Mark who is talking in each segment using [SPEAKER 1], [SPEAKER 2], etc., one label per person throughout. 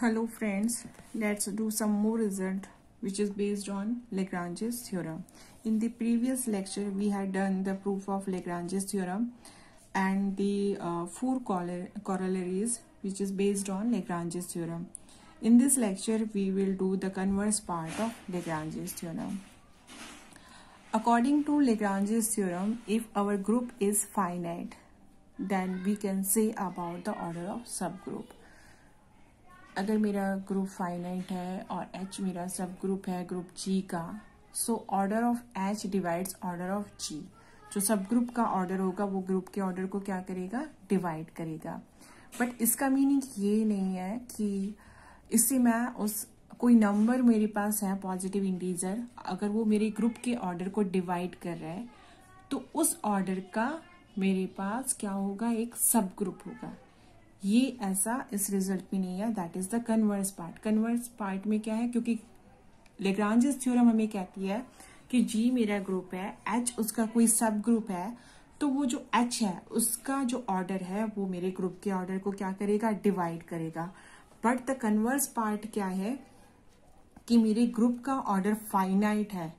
[SPEAKER 1] Hello friends, let's do some more result which is based on Lagrange's theorem. In the previous lecture we had done the proof of Lagrange's theorem and the uh, four corollaries which is based on Lagrange's theorem. In this lecture we will do the converse part of Lagrange's theorem. According to Lagrange's theorem, if our group is finite, then we can say about the order of subgroup. अगर मेरा group finite है और H मेरा सब group है group G का so order of H divides order of G जो सब ग्रुप का ऑर्डर होगा, वो ग्रुप के ऑर्डर को क्या करेगा? डिवाइड करेगा. बट इसका मीनिंग ये नहीं है कि इससे मैं उस, कोई नंबर मेरे पास है पॉजिटिव इंटीजर अगर वो मेरे ग्रुप के ऑर्डर को डिवाइड कर रहा है तो उस ऑर्डर का मेरे पास क्या होगा? एक सब ग्रुप होगा. ये ऐसा इस रिज़ल्ट में नहीं है that is the converse part converse part में क्या है? क्योंकि लेग्रांजिस थ्योरम हमें कहती है कि जी मेरा ग्रुप है एच उसका कोई सब ग्रुप है तो वो जो एच है, उसका जो ऑर्डर है, वो मेरे ग्रुप के ऑर्डर को क्या करेगा? डिवाइड करेगा. बट द कन्वर्स पार्ट क्या है? कि मेरे ग्रुप का ऑर्डर फाइनाइट है.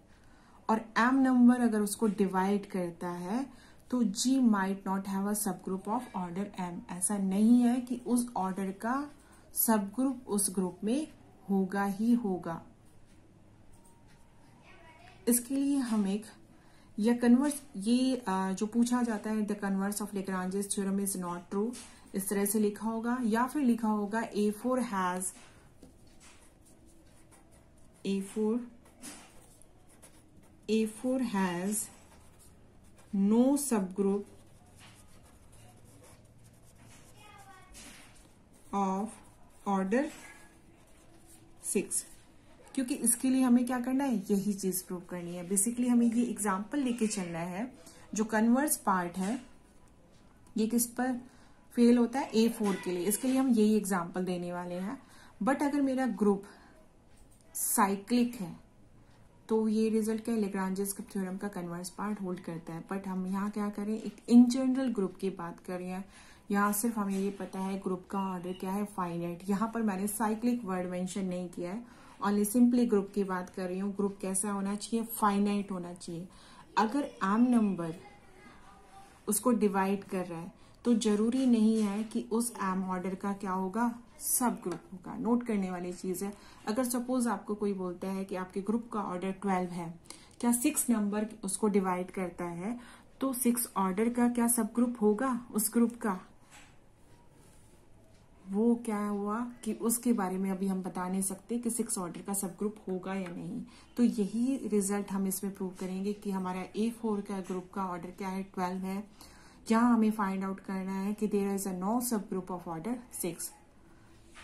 [SPEAKER 1] और एम नंबर अगर उसको डिवाइड करता है तो G might not have a subgroup of order M ऐसा नहीं है कि उस ऑर्डर का सब ग्रुप उस ग्रुप में होगा ही होगा। इसके लिए हम एक या कन्वर्स ये जो पूछा जाता है the converse of Lagrange's theorem is not true इस तरह से लिखा होगा, या फिर लिखा होगा A four has A four A four has no subgroup of order six क्योंकि इसके लिए हमें क्या करना है? यही चीज़ प्रूव करनी है। बेसिकली हमें ये एग्ज़ाम्पल लेके चलना है, जो कन्वर्स पार्ट है, ये किस पर फेल होता है? ए फोर के लिए। इसके लिए हम यही एग्ज़ाम्पल देने वाले हैं। बट अगर मेरा ग्रुप साइक्लिक है तो ये रिज़ल्ट क्या लेग्रांजेस थ्योरम का कन्वर्स पार्ट होल्ड करता है। बट हम यहाँ क्या करें? एक इन जनरल ग्रुप की बात कर रहे हैं। यहाँ सिर्फ़ हमें ये पता है ग्रुप का ऑर्डर क्या है? फाइनाइट यहाँ पर मैंने साइक्लिक वर्ड मेंशन नहीं किया है। ऑनली सिंपली ग्रुप की बात कर रही हूँ। ग्रुप कैसा होना चाहिए? फाइनाइट होना चाहिए। अगर आम नंबर उसको डिवाइड कर रहा है तो ज़रूरी नहीं है कि उस एम ऑर्डर का क्या होगा? सब ग्रुप होगा नोट करने वाली चीज़ है। अगर सपोज़ आपको कोई बोलता है कि आपके ग्रुप का ऑर्डर ट्वेल्व है, क्या सिक्स नंबर उसको डिवाइड करता है तो सिक्स ऑर्डर का क्या सब ग्रुप होगा उस ग्रुप का? वो क्या हुआ कि उसके बारे में अभी हम बता नहीं सकते कि सिक्स ऑर्डर का सब ग्रुप होगा या नहीं। तो यही रिज़ल्ट हम इसमें प्रूव करेंगे कि हमारा ए फोर का ग्रुप का ऑर्डर क्या है ट्वेल्व है। जहाँ हमें फाइंड आउट करना है कि there is a no subgroup of order six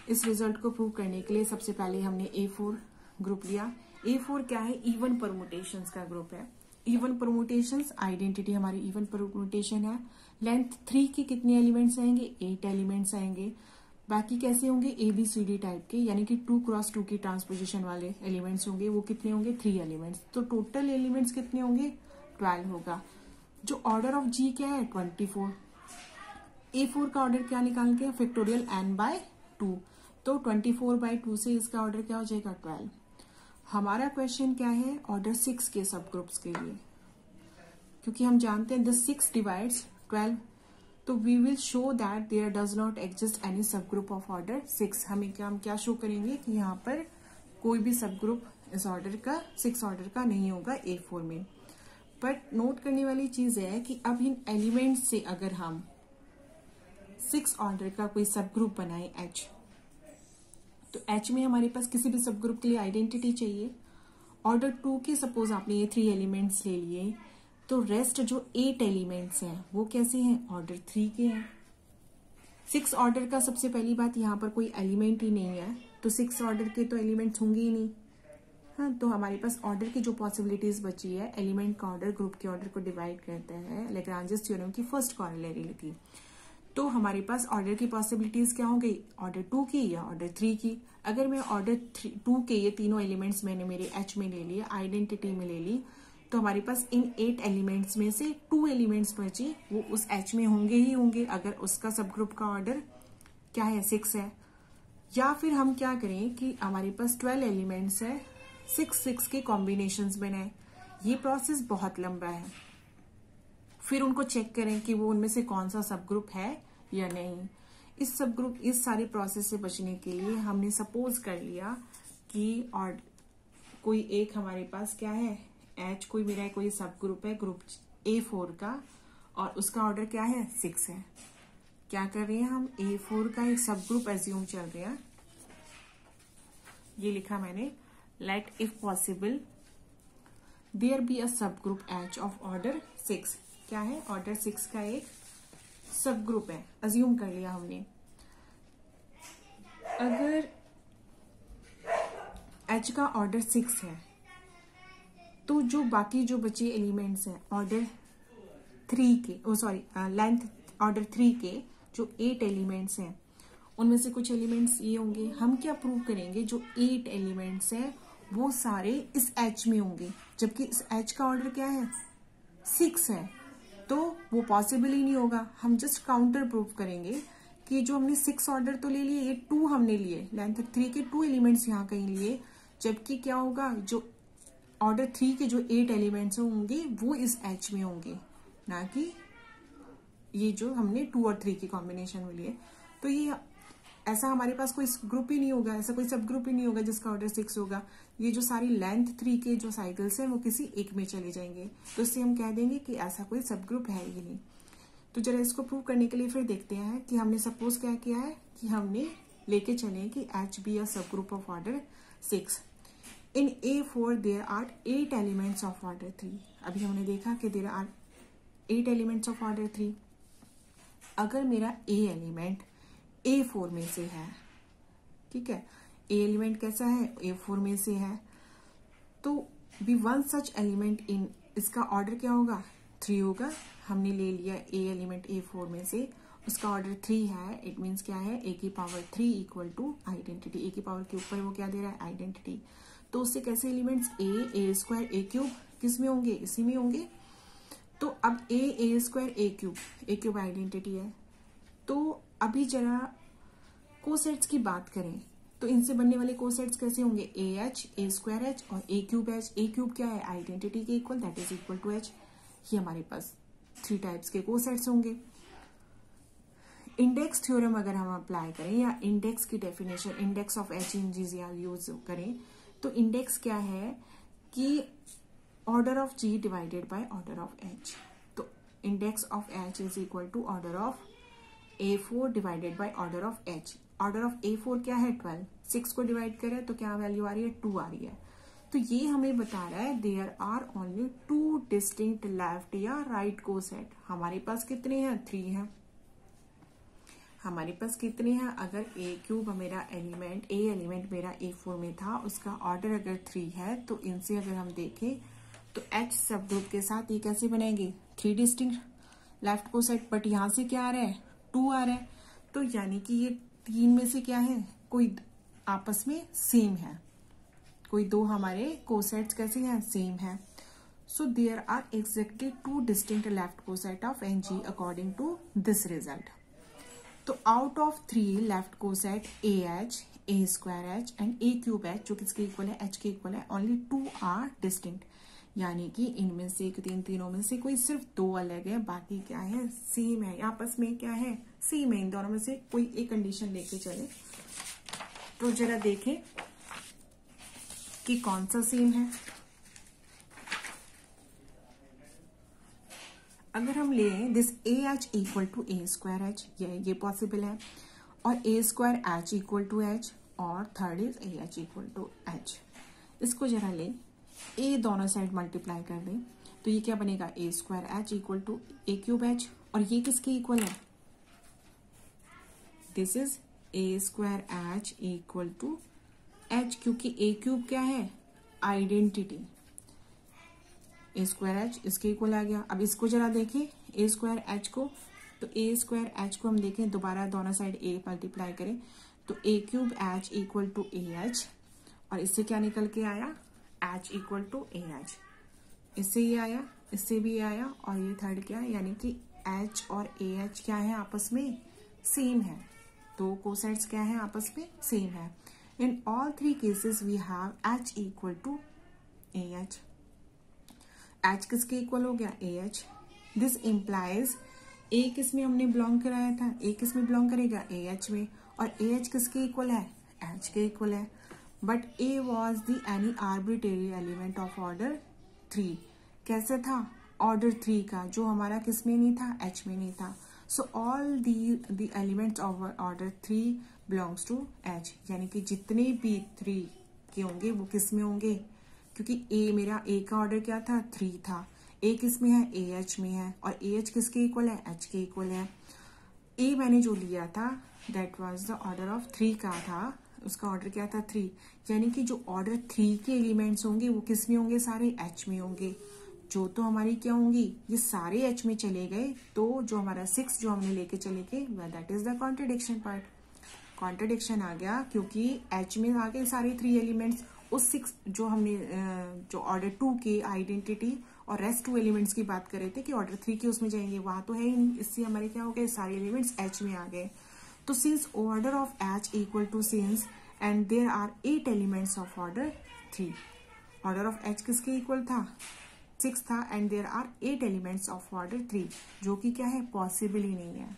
[SPEAKER 1] इस रिज़ल्ट को प्रूव करने के लिए सबसे पहले हमने ए फोर ग्रुप लिया। ए फोर क्या है? इवन परमुटेशन का ग्रुप है। इवन परमुटेशन आइडेंटिटी हमारी इवन परमुटेशन है। लेंथ थ्री के कितने एलिमेंट्स आएँगे? एट एलिमेंट्स आएँगे। बाकी कैसे होंगे? A B C D type के, यानी कि टू क्रॉस टू की ट्रांसपोजिशन वाले एलिमेंट्स होंगे। वो कितने होंगे? थ्री एलिमेंट्स तो टोटल एलिमेंट्स कितने होंगे? ट्वेल्व होगा। जो ऑर्डर ऑफ़ जी क्या है? ट्वेंटी फोर ए फोर का ऑर्डर क्या निकाल के फैक्टोरियल एन बाय टू तो ट्वेंटी फोर बाई टू से इसका ऑर्डर क्या हो जाएगा? ट्वेल्व हमारा क्वेश्चन क्या है? ऑर्डर सिक्स के सब ग्रुप्स के लिए। क्योंकि हम जानते हैं द सिक्स डिवाइड्स ट्वेल्व तो we will show that there does not exist any subgroup of order six हमें क्या, हम क्या शो करेंगे कि यहाँ पर कोई भी सब ग्रुप इस ऑर्डर का सिक्स ऑर्डर का नहीं होगा ए फोर में। बट नोट करने वाली चीज़ है कि अब इन एलिमेंट से अगर हम सिक्स ऑर्डर का कोई सब ग्रुप बनाए एच तो एच में हमारे पास किसी भी सब ग्रुप के लिए आइडेंटिटी चाहिए। ऑर्डर टू के सपोज़ आपने ये थ्री एलिमेंट्स ले लिए तो रेस्ट जो एट एलिमेंट्स हैं, वो कैसे हैं? ऑर्डर थ्री के हैं। सिक्स ऑर्डर का सबसे पहली बात, यहाँ पर कोई एलिमेंट ही नहीं है तो सिक्स ऑर्डर के तो एलिमेंट्स होंगे ही नहीं। हाँ तो हमारे पास ऑर्डर की जो पॉसिबिलिटीज बची है एलिमेंट का ऑर्डर ग्रुप के ऑर्डर को डिवाइड करता है। थ्योरम की फ़र्स्ट कॉर्नलरी तो हमारे पास ऑर्डर की पॉसिबिलिटीज क्या हो गई? ऑर्डर टू की या ऑर्डर थ्री की? अगर मैं ऑर्डर टू के ये तीनों एलिमेंट्स मैंने मेरे एच में ले लिए आइडेंटिटी में ले ली तो हमारे पास इन एट एलिमेंट्स में से टू एलिमेंट्स बचे, वो उस एच में होंगे ही होंगे। अगर उसका सब ग्रुप का ऑर्डर क्या है? सिक्स है। या फिर हम क्या करें कि हमारे पास ट्वेल्व एलिमेंट्स है सिक्स सिक्स के कॉम्बिनेशन बनाए। ये प्रोसेस बहुत लंबा है। फिर उनको चेक करें कि वो उनमें से कौन सा सब ग्रुप है या नहीं। इस सब ग्रुप इस सारी प्रोसेस से बचने के लिए हमने सपोज़ कर लिया कि और कोई एक हमारे पास क्या है? एच कोई मेरा कोई सब ग्रुप है ग्रुप ए फोर का, और उसका ऑर्डर क्या है? सिक्स है। क्या कर रहे हैं हम? ए फोर का एक सब ग्रुप एज्यूम चल रहा है। ये लिखा मैंने let if possible there be a subgroup H of order six क्या है? ऑर्डर सिक्स का एक सब ग्रुप है। अज्यूम कर लिया हमने। अगर एच का ऑर्डर सिक्स है तो जो बाकी जो बचे एलिमेंट्स हैं ऑर्डर थ्री के, oh sorry length order three के जो एट एलिमेंट्स हैं, उनमें से कुछ एलिमेंट्स ये होंगे। हम क्या प्रूव करेंगे? जो एट एलिमेंट्स हैं, वो सारे इस एच में होंगे। जबकि इस एच का ऑर्डर क्या है? सिक्स है। तो वो पॉसिबल ही नहीं होगा। हम जस्ट काउंटर प्रूव करेंगे कि जो हमने सिक्स ऑर्डर तो ले लिए, ये टू हमने लिए। लेंथ थ्री के टू एलिमेंट्स यहाँ कहीं लिए। जबकि क्या होगा, जो ऑर्डर थ्री के जो एट एलिमेंट्स होंगे, वो इस एच में होंगे। ना कि ये जो हमने टू और थ्री के कॉम्बिनेशन में लिए। तो ये ऐसा हमारे पास कोई ग्रुप ही नहीं होगा, ऐसा कोई सब ग्रुप ही नहीं होगा जिसका ऑर्डर सिक्स होगा। ये जो सारी लेंथ थ्री के जो साइकिल्स हैं, वो किसी एक में चले जाएँगे। तो इससे हम कह देंगे कि ऐसा कोई सब ग्रुप है ही नहीं। तो जरा इसको प्रूव करने के लिए फिर देखते हैं कि हमने सपोज़ क्या किया है, कि हमने लेके चले कि H be a subgroup of order six in A four there are eight elements of order three अभी हमने देखा कि there are eight elements of order three अगर मेरा ए एलिमेंट ए फोर में से है, ठीक है? ए एलिमेंट कैसा है? ए फोर में से है। तो be one such element in इसका ऑर्डर क्या होगा? थ्री होगा। हमने ले लिया ए एलिमेंट ए फोर में से। उसका ऑर्डर थ्री है। इट मीन्स क्या है? ए की power three equal to identity A की पावर के ऊपर वो क्या दे रहा है? आइडेंटिटी तो उससे कैसे elements A A square A cube किसमें होंगे? इसी में होंगे। तो अब A A square A cube A cube identity है। तो अभी जरा कोसेट्स की बात करें। तो इनसे बनने वाले कोसेट्स कैसे होंगे? A H A square H और A cube H A cube क्या है? आइडेंटिटी के equal that is equal to H ये हमारे पास थ्री टाइप्स के कोसेट्स होंगे। इंडेक्स थ्योरम अगर हम अप्लाई करें या इंडेक्स की definition index of H in G use करें तो इंडेक्स क्या है कि order of G divided by order of H तो index of H is equal to order of A four divided by order of H order of A four क्या है? Twelve six को divide करें तो क्या वैल्यू आ रही है? To आ रही है. तो ये हमें बता रहा है there are only two distinct left या राइट को सेट हमारे पास कितने हैं? थ्री हैं. हमारे पास कितने हैं? अगर ए क्यूब मेरा एलिमेंट ए एलिमेंट मेरा ए फोर में था, उसका ऑर्डर अगर थ्री है तो इनसे अगर हम देखें तो एच सब ग्रुप के साथ ये कैसे बनेंगे? Three distinct left coset but यहाँ से क्या आ रहा है? टू आ रहा है तो यानी कि ये तीन में से क्या है? कोई आपस में सेम है। कोई दो हमारे कोसेट्स कैसे हैं? सेम है। So there are exactly two distinct left coset of in G according to this result तो out of three left coset A H A square H and A cube H जो किसके equal है? H के equal है। Only to are distinct यानी कि इनमें से एक, तीन, तीनों में से कोई सिर्फ़ दो अलग है, बाकी क्या है? सेम है। आपस में क्या है? सेम है। इन दोनों में से कोई एक कंडीशन लेके चले। तो जरा देखें कि कौन सा सेम है। अगर हम ले this A H equal to A square H ये ये पॉसिबल है। और A square H equal to H और third is A H equal to H इसको जरा लें। ए दोनों साइड मल्टीप्लाई कर दें तो ये क्या बनेगा? A square H equal to A cube H और ये किसके इक्वल है? This is A square H equal to H क्योंकि ए क्यूब क्या है? आइडेंटिटी ए स्क्वायर एच इसके इक्वल आ गया। अब इसको जरा देखें ए स्क्वायर एच को। तो ए स्क्वायर एच को हम देखें, दोबारा दोनों साइड ए मल्टीप्लाई करें तो A cube H equal to A H और इससे क्या निकल के आया? H equal to A H इससे ये आया, इससे भी आया और ये थर्ड क्या यानी कि एच और ए एच क्या है आपस में? सेम है. तो कोसेट्स क्या है आपस में? सेम है. In all three cases we have H equal to A H H किसके इक्वल हो गया? A H this implies A किसमें हमने बिलोंग कराया था? ए किसमें बिलोंग करेगा? ए एच में. और ए एच किसके इक्वल है? एच के इक्वल है. But A was the any arbitrary element of order three कैसे था? ऑर्डर थ्री का, जो हमारा किसमें नहीं था? एच में नहीं था. So all the elements of order three belongs to H यानी कि जितने भी थ्री के होंगे, वो किसमें होंगे? क्योंकि ए मेरा ए का ऑर्डर क्या था? थ्री था. ए किसमें है? ए एच में है. और ए एच किसके इक्वल है? एच के इक्वल है. ए मैंने जो लिया था that was the order of three का था. उसका ऑर्डर क्या था? थ्री यानी कि जो ऑर्डर थ्री के एलिमेंट्स होंगे, वो किसमें होंगे? सारे एच में होंगे। जो तो हमारी क्या होंगी? ये सारे एच में चले गए। तो जो हमारा सिक्स जो हमने लेके चले गए वह that is the contradiction part contradiction आ गया क्योंकि एच में आ गए सारे थ्री एलिमेंट्स उस सिक्स जो हमने जो ऑर्डर टू के आइडेंटिटी और रेस्ट टू एलिमेंट्स की बात कर रहे थे कि ऑर्डर थ्री के उसमें जाएँगे। वहाँ तो है इससे हमारे क्या हो गए? सारे एलिमेंट्स एच में आ गए। तो since order of H equal to six and there are eight elements of order three order of H किसके इक्वल था? सिक्स था and there are eight elements of order three जो कि क्या है? पॉसिबल ही नहीं है.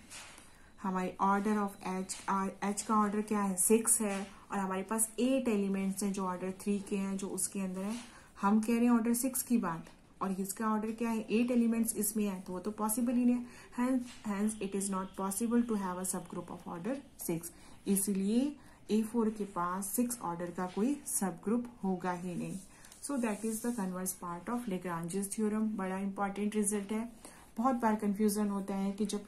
[SPEAKER 1] हमारे ऑर्डर ऑफ़ एच एच का ऑर्डर क्या है? सिक्स है, और हमारे पास एट एलिमेंट्स हैं जो ऑर्डर थ्री के हैं, जो उसके अंदर है. हम कह रहे हैं ऑर्डर सिक्स की बात. और इसका ऑर्डर क्या है? एट एलिमेंट्स इसमें है तो वो तो पॉसिबल ही नहीं है। It is not possible to have a subgroup of order six इसलिए ए फोर के पास सिक्स ऑर्डर का कोई सब ग्रुप होगा ही नहीं। So that is the converse part of Lagrange's theorem बड़ा इंपॉर्टेंट रिज़ल्ट है। बहुत बार कंफ्यूजन होता है कि जब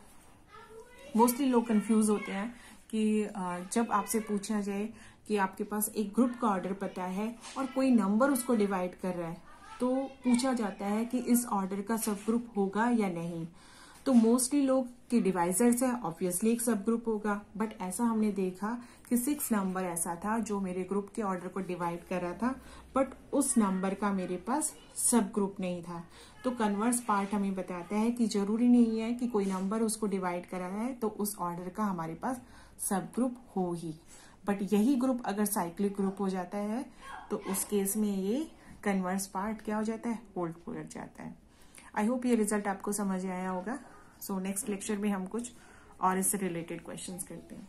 [SPEAKER 1] मोस्टली लोग कंफ्यूज होते हैं कि जब आपसे पूछा जाए कि आपके पास एक ग्रुप का ऑर्डर पता है और कोई नंबर उसको डिवाइड कर रहा है तो पूछा जाता है कि इस ऑर्डर का सब ग्रुप होगा या नहीं। तो मोस्टली लोग के डिवाइजर्स है ऑब्वियसली एक सब ग्रुप होगा। बट ऐसा हमने देखा कि सिक्स नंबर ऐसा था जो मेरे ग्रुप के ऑर्डर को डिवाइड कर रहा था। बट उस नंबर का मेरे पास सब ग्रुप नहीं था। तो कन्वर्स पार्ट हमें बताता है कि ज़रूरी नहीं है कि कोई नंबर उसको डिवाइड करा है तो उस ऑर्डर का हमारे पास सब ग्रुप हो ही। बट यही ग्रुप अगर साइक्लिक ग्रुप हो जाता है तो उस केस में ये कन्वर्स पार्ट क्या हो जाता है? होल्ड हो जाता है। आई होप ये रिज़ल्ट आपको समझ आया होगा। सो नेक्स्ट लेक्चर में हम कुछ और इससे रिलेटेड क्वेश्चंस करते हैं।